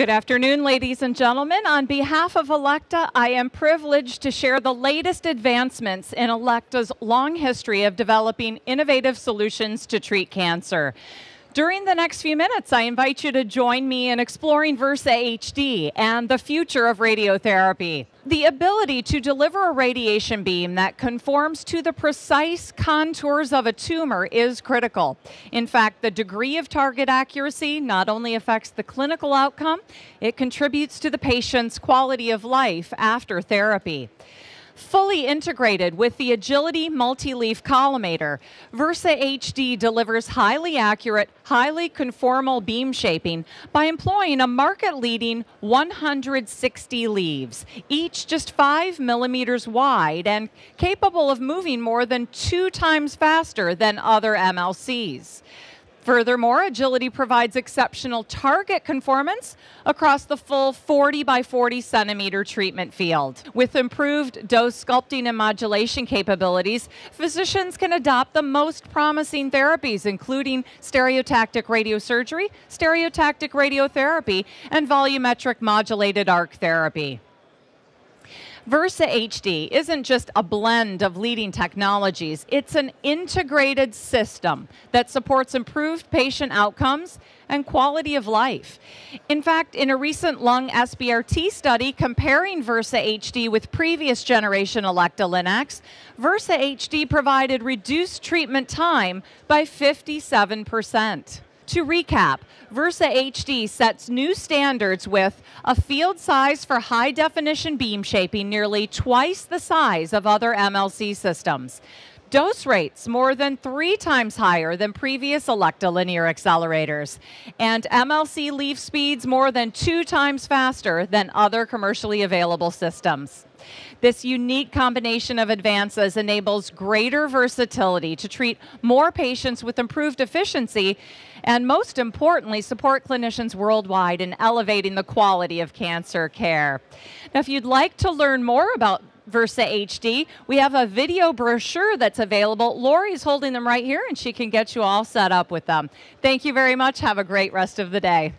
Good afternoon, ladies and gentlemen. On behalf of Elekta, I am privileged to share the latest advancements in Elekta's long history of developing innovative solutions to treat cancer. During the next few minutes, I invite you to join me in exploring Versa HD and the future of radiotherapy. The ability to deliver a radiation beam that conforms to the precise contours of a tumor is critical. In fact, the degree of target accuracy not only affects the clinical outcome, it contributes to the patient's quality of life after therapy fully integrated with the Agility multi-leaf collimator. Versa HD delivers highly accurate, highly conformal beam shaping by employing a market-leading 160 leaves, each just five millimeters wide and capable of moving more than two times faster than other MLCs. Furthermore, Agility provides exceptional target conformance across the full 40 by 40 centimeter treatment field. With improved dose sculpting and modulation capabilities, physicians can adopt the most promising therapies, including stereotactic radiosurgery, stereotactic radiotherapy, and volumetric modulated arc therapy. Versa HD isn't just a blend of leading technologies, it's an integrated system that supports improved patient outcomes and quality of life. In fact, in a recent lung SBRT study comparing Versa HD with previous generation Elekta Linacs, Versa HD provided reduced treatment time by 57%. To recap, Versa HD sets new standards with a field size for high definition beam shaping nearly twice the size of other MLC systems. Dose rates more than three times higher than previous Elekta linear accelerators, and MLC leaf speeds more than two times faster than other commercially available systems. This unique combination of advances enables greater versatility to treat more patients with improved efficiency and most importantly, support clinicians worldwide in elevating the quality of cancer care. Now, if you'd like to learn more about Versa HD. We have a video brochure that's available. Lori's holding them right here, and she can get you all set up with them. Thank you very much. Have a great rest of the day.